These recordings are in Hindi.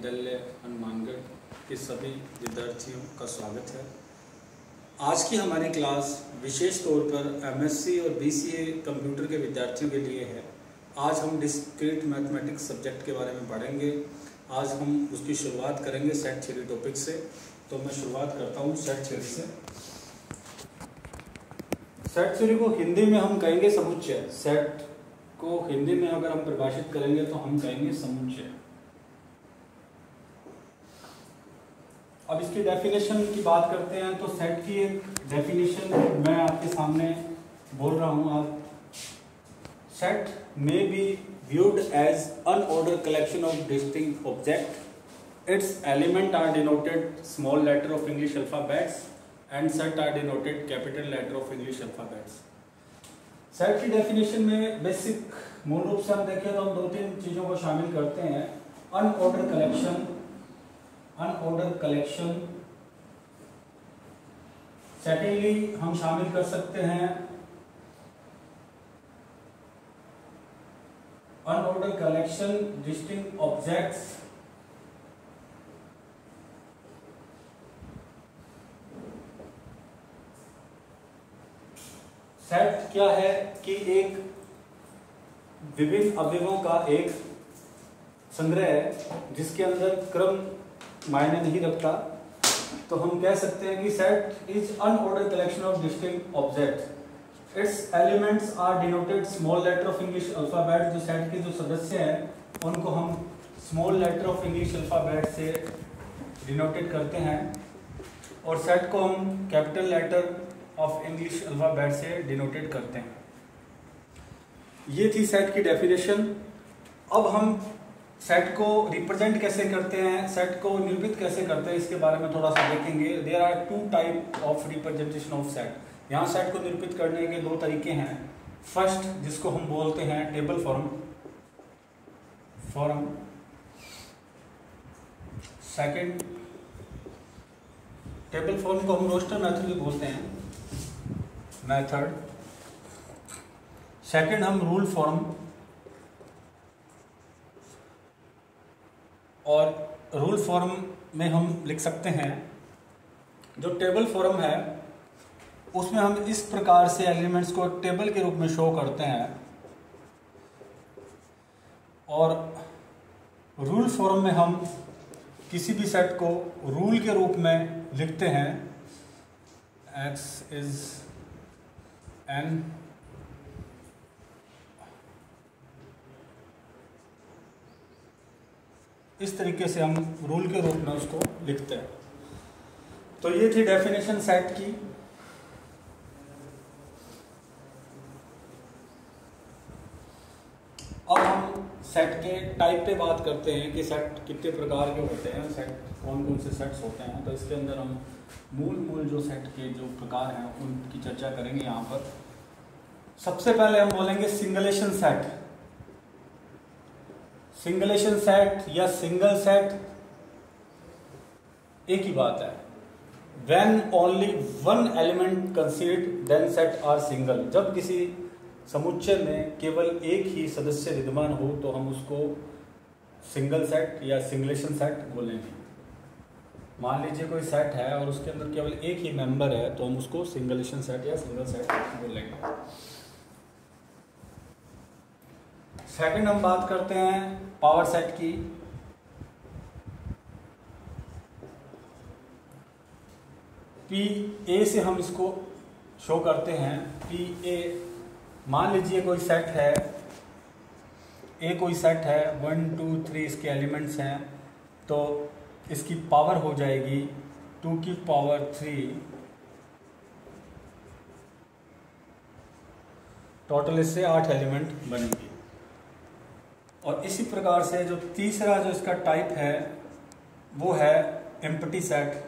विद्यालय हनुमानगढ़ के सभी विद्यार्थियों का स्वागत है। आज की हमारी क्लास विशेष तौर पर एमएससी और बीसीए कंप्यूटर के विद्यार्थियों के लिए है। आज हम डिस्क्रीट मैथमेटिक्स सब्जेक्ट के बारे में पढ़ेंगे। आज हम उसकी शुरुआत करेंगे सेट थ्योरी टॉपिक से। तो मैं शुरुआत करता हूँ सेट थ्योरी से। सेट थ्योरी को हिंदी में हम कहेंगे समुच्चय। सेट को हिंदी में अगर हम परिभाषित करेंगे तो हम कहेंगे समुच्चय। अब इसकी डेफिनेशन की बात करते हैं तो सेट की एक डेफिनेशन मैं आपके सामने बोल रहा हूँ आप set may be viewed as unorder collection of distinct object its element are denoted small letter of English alphabets and set are denoted capital letter of English alphabets set की डेफिनेशन में बेसिक मूल रूप से हम देखें तो हम दो तीन चीज़ों को शामिल करते हैं। Unorder collection. Unorder collection secondly हम शामिल कर सकते हैं unorder collection distinct objects. Set क्या है कि एक विभिन्न अवयवों का एक संग्रह है, जिसके अंदर क्रम मायने नहीं रखता तो हम कह सकते हैं कि set is unorder collection of distinct object its elements are denoted small letter of English alphabet जो सेट के जो सदस्य हैं, उनको हम small letter of English alphabet से डिनोटेड करते हैं और सेट को हम capital letter of English alphabet से डिनोटेड करते हैं। ये थी सेट की डेफिनेशन अब हम सेट को रिप्रेजेंट कैसे करते हैं सेट को निरूपित कैसे करते हैं, इसके बारे में थोड़ा सा देखेंगे। There are two type of representation of set यहाँ सेट को निरूपित करने के दो तरीके हैं। फ़र्स्ट जिसको हम बोलते हैं table form form second table form को हम रोस्टर मेथड भी बोलते हैं। मेथड सेकंड हम रूल फॉर्म और रूल फॉर्म में हम लिख सकते हैं। जो टेबल फॉर्म है, उसमें हम इस प्रकार से एलिमेंट्स को टेबल के रूप में शो करते हैं। और रूल फॉर्म में हम किसी भी सेट को रूल के रूप में लिखते हैं। एक्स इज़ एन इस तरीके से हम रूल के रूप में उसको लिखते हैं। तो ये थी डेफिनेशन सेट की। अब हम सेट के टाइप पे बात करते हैं कि सेट कितने प्रकार के होते हैं सेट कौन कौन से सेट्स होते हैं। तो इसके अंदर हम मूल मूल जो सेट के जो प्रकार हैं, उनकी चर्चा करेंगे यहाँ पर। सबसे पहले हम बोलेंगे सिंगलेशन सेट सिंगलेशन सेट या सिंगल सेट, एक ही बात है। When only one element consist then set are single जब किसी समुच्चय में केवल एक ही सदस्य विद्यमान हो तो हम उसको सिंगल सेट या सिंगलेशन सेट बोलेंगे। मान लीजिए कोई सेट है और उसके अंदर केवल एक ही मेंबर है तो हम उसको सिंगलेशन सेट या सिंगल सेट बोलेंगे। सेकंड हम बात करते हैं पावर सेट की। पी ए से हम इसको शो करते हैं। पी ए मान लीजिए कोई सेट है। ए कोई सेट है। वन टू थ्री इसके एलिमेंट्स हैं। तो इसकी पावर हो जाएगी टू की पावर थ्री टोटल इससे आठ एलिमेंट बनेंगे। और इसी प्रकार से जो तीसरा जो इसका टाइप है, वो है empty set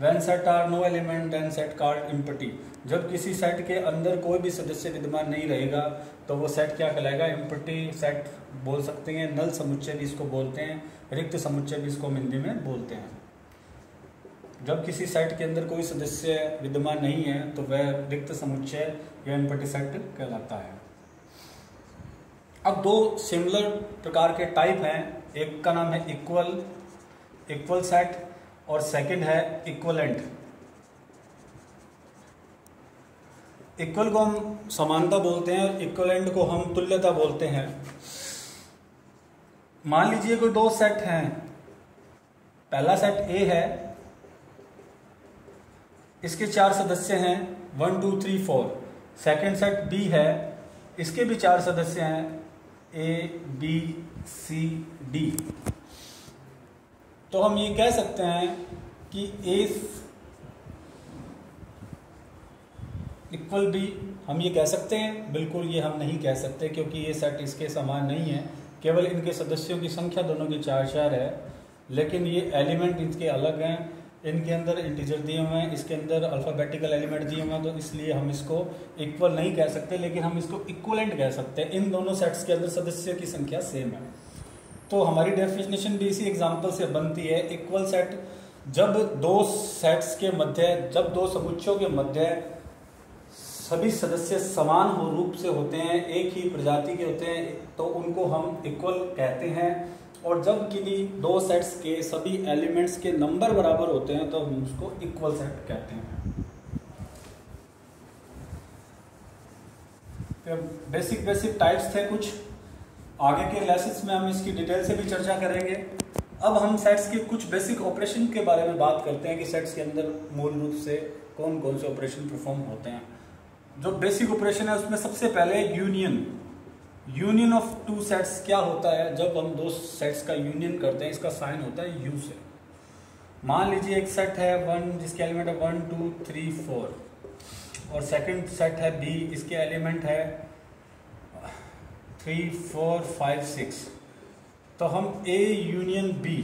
when set are no element then set called empty जब किसी सेट के अंदर कोई भी सदस्य विद्यमान नहीं रहेगा तो वो सेट क्या कहलाएगा? एम्पटी सेट बोल सकते हैं नल समुच्चय भी इसको बोलते हैं, रिक्त समुच्चय भी इसको हिंदी में बोलते हैं। जब किसी सेट के अंदर कोई सदस्य विद्यमान नहीं है तो वह रिक्त समुच्चय या एम्पटी सेट कहलाता है। अब दो सिमिलर प्रकार के टाइप हैं। एक का नाम है इक्वल इक्वल सेट, और सेकंड है इक्वलेंट। इक्वल को हम समानता बोलते हैं और इक्वलेंट को हम तुल्यता बोलते हैं। मान लीजिए कोई दो सेट हैं। पहला सेट ए है। इसके चार सदस्य हैं। One two three four second set B है। इसके भी चार सदस्य हैं। ए बी सी डी तो हम ये कह सकते हैं कि ए इक्वल बी हम ये कह सकते हैं। बिल्कुल ये हम नहीं कह सकते क्योंकि ये सेट इसके समान नहीं है। केवल इनके सदस्यों की संख्या दोनों की चार चार है। लेकिन ये एलिमेंट इनके अलग हैं। इनके अंदर इंटीजर दिए हुए हैं, इसके अंदर अल्फ़ाबेटिकल एलिमेंट दिए हुए हैं तो इसलिए हम इसको इक्वल नहीं कह सकते, लेकिन हम इसको इक्वलेंट कह सकते हैं। इन दोनों सेट्स के अंदर सदस्यों की संख्या सेम है। तो हमारी डेफिनेशन भी इसी एग्ज़ाम्पल से बनती है। इक्वल सेट जब दो सेट्स के मध्य, जब दो समुच्चों के मध्य सभी सदस्य समान हो रूप से होते हैं, एक ही प्रजाति के होते हैं तो उनको हम इक्वल कहते हैं। और जब किन्हीं दो सेट्स के सभी एलिमेंट्स के नंबर बराबर होते हैं तो हम उसको इक्वल सेट कहते हैं। बेसिक बेसिक टाइप्स थे कुछ। आगे के लेसन्स में हम इसकी डिटेल से भी चर्चा करेंगे। अब हम सेट्स के कुछ बेसिक ऑपरेशन के बारे में बात करते हैं कि सेट्स के अंदर मूल रूप से कौन कौन से ऑपरेशन परफॉर्म होते हैं। जो बेसिक ऑपरेशन है, उसमें सबसे पहले union union of two sets क्या होता है जब हम दो सेट्स का यूनियन करते हैं, इसका साइन होता है यू से। मान लीजिए एक सेट है वन जिसके एलिमेंट है वन टू थ्री फोर और सेकंड सेट है बी इसके एलिमेंट है थ्री फोर फाइव सिक्स तो हम ए यूनियन बी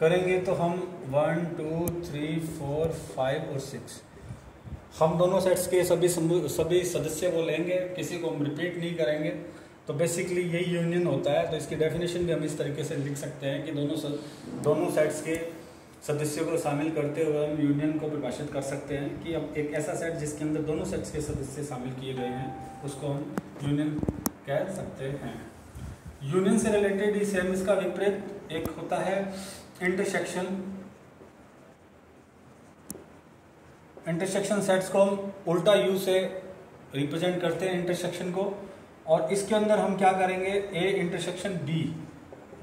करेंगे तो हम one two three four five और सिक्स हम दोनों सेट्स के सभी सभी सदस्य को लेंगे, किसी को हम रिपीट नहीं करेंगे। तो बेसिकली यही यूनियन होता है। तो इसकी डेफिनेशन भी हम इस तरीके से लिख सकते हैं कि दोनों दोनों सेट्स के सदस्यों को शामिल करते हुए हम यूनियन को परिभाषित कर सकते हैं कि अब एक ऐसा सेट जिसके अंदर दोनों सेट्स के सदस्य शामिल किए गए हैं, उसको हम यूनियन कह सकते हैं। यूनियन से रिलेटेड ही सेम इसका विपरीत एक होता है इंटरसेक्शन इंटरसेक्शन सेट्स को हम उल्टा यू से रिप्रेजेंट करते हैं इंटरसेक्शन को और इसके अंदर हम क्या करेंगे? ए इंटरसेक्शन बी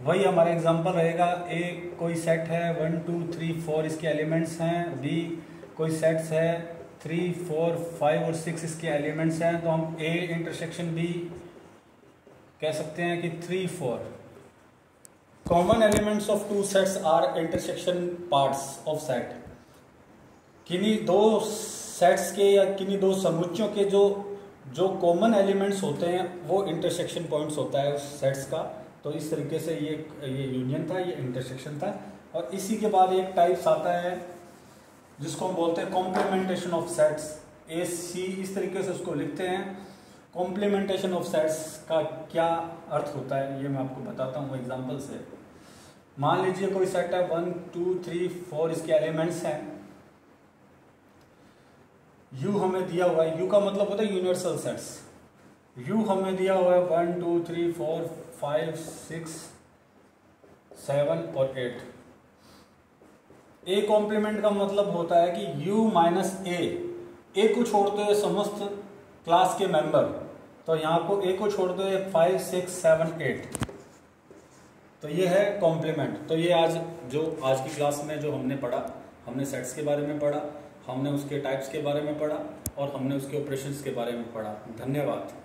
वही हमारा एग्जांपल रहेगा। ए कोई सेट है वन टू थ्री फोर इसके एलिमेंट्स हैं। बी कोई सेट्स है थ्री फोर फाइव और सिक्स इसके एलिमेंट्स हैं। तो हम ए इंटरसेक्शन बी कह सकते हैं कि three four common elements of two sets are intersection parts of set किन्हीं दो सेट्स के या किन्हीं दो समुच्चों के जो जो कॉमन एलिमेंट्स होते हैं, वो इंटरसेक्शन पॉइंट्स होता है उस सेट्स का। तो इस तरीके से ये ये यूनियन था, ये इंटरसेक्शन था। और इसी के बाद एक टाइप्स आता है, जिसको हम बोलते हैं complementation of sets A C इस तरीके से उसको लिखते हैं। कॉम्प्लीमेंटेशन ऑफ़ सेट्स का क्या अर्थ होता है, ये मैं आपको बताता हूँ एग्ज़ाम्पल से। मान लीजिए कोई सेट है वन टू थ्री फोर इसके एलिमेंट्स हैं। यू हमें दिया हुआ है। यू का मतलब होता है यूनिवर्सल सेट्स यू हमें दिया हुआ है one two three four five six seven और एट ए कॉम्प्लीमेंट का मतलब होता है कि u माइनस ए ए को छोड़ते हुए समस्त क्लास के मेंबर तो यहाँ को ए को छोड़ते हुए फाइव सिक्स सेवन एट तो ये है कॉम्प्लीमेंट तो ये आज जो, आज की क्लास में जो हमने पढ़ा, हमने सेट्स के बारे में पढ़ा हमने उसके टाइप्स के बारे में पढ़ा और हमने उसके ऑपरेशंस के बारे में पढ़ा। धन्यवाद।